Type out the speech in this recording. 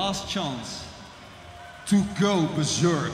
last chance to go berserk.